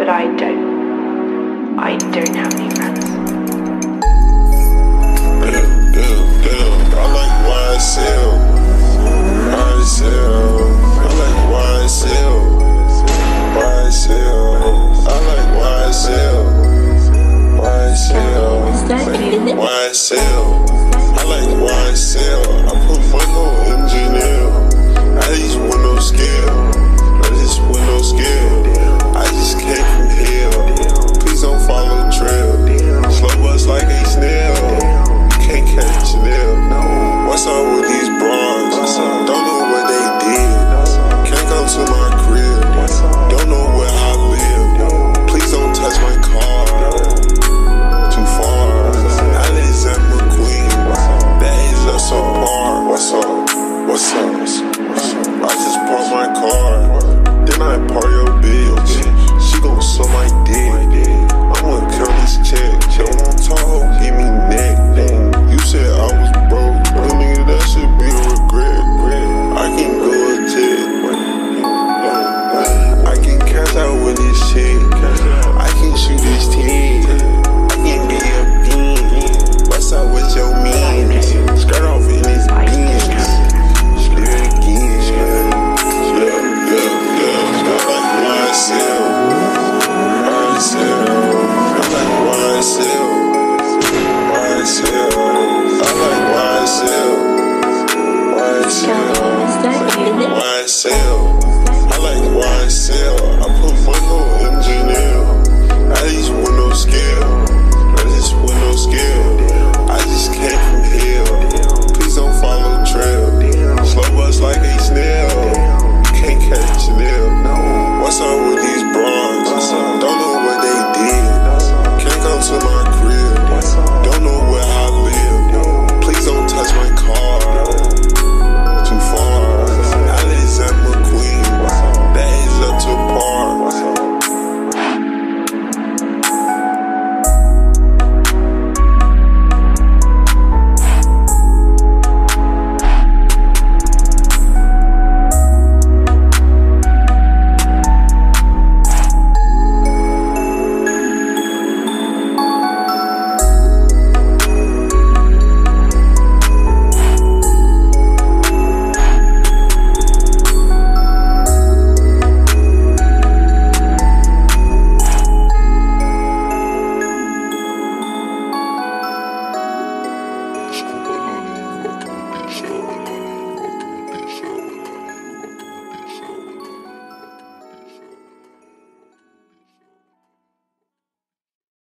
but I don't. I don't have any friends. Damn, damn, damn. I like wine sale. YSL. I like wine sale. YSL. I like. YSL. Wine sale. I like YSL. myself.